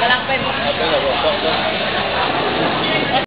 กำลังเป็น